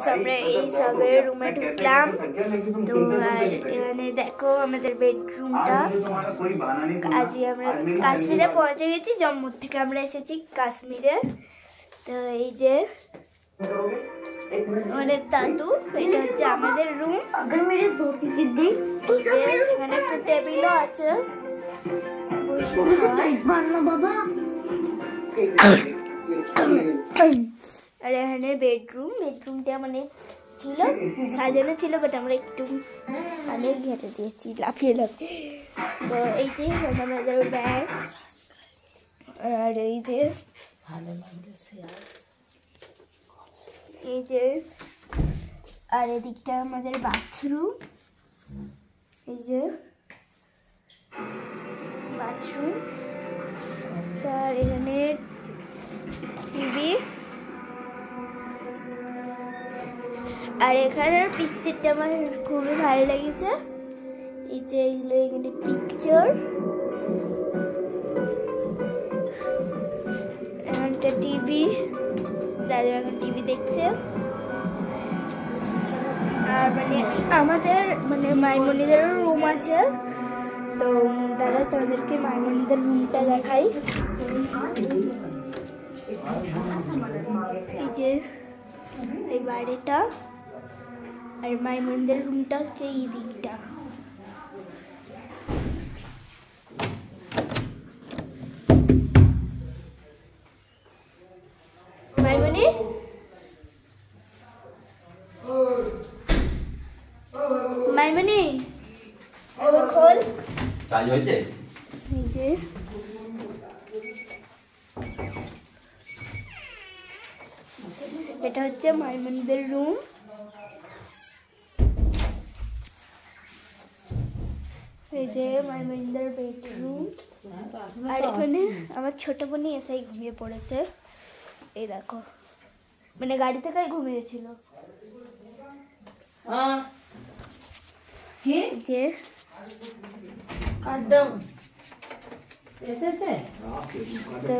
Friends আমরা এই সবে রুমে ঢুকলাম। তো আর এখানে দেখো আমাদের বেডরুমটা আজকে আমরা কাশ্মীরে পৌঁছে গেছি জম্মু থেকে আমরা এসেছি কাশ্মীরে। তো এই যে আমাদের দাদু এটা হচ্ছে আমাদের রুম এই যে এখানে একটা টেবিলও আছে। আর এখানে বেডরুম বেডরুমটা মানে ছিল সাজানো ছিল বাট আমরা একটু মানে ঘেটে দিয়েছি লাফিয়ে লাফিয়ে। তো এই যে আমাদের ব্যাগ আর এই যে এই যে আর এদিকটা আমাদের বাথরুম এই যে বাথরুম তার এখানে আর এখানের পিকচারটা আমার খুবই ভালো লেগেছে। এই যে এগুলো, এখানে পিকচার এখানটা টিভি দাদু এখন টিভি দেখছে। আর মানে আমাদের মানে মাইমনিদেরও রুম আছে। তো দাদা তাদেরকে মাইমনিদের রুমটা দেখাই। এই যে, এই বাড়িটা। আর মাইমনিদের রুমটা হচ্ছে এই দিকটা। মাইমনি? মাইমনি? এবার খোল। চার্জ হয়েছে? এই যে। এটা হচ্ছে মাইমনিদের রুম। যে মাইমনিদের বেডরুম আর এখানে আমার ছোট বোনই এসেই ঘুমিয়ে পড়েছে। এই দেখো। মানে গাড়ি থেকেই ঘুমিয়েছিল। যে তো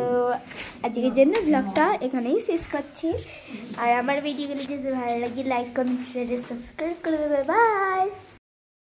আজকের জন্য ব্লগটা এখানেই শেষ করছি। আর আমার ভিডিওগুলো যদি ভালো লাগে লাইক কমেন্ট শেয়ার সাবস্ক্রাইব করে দেবে। বাই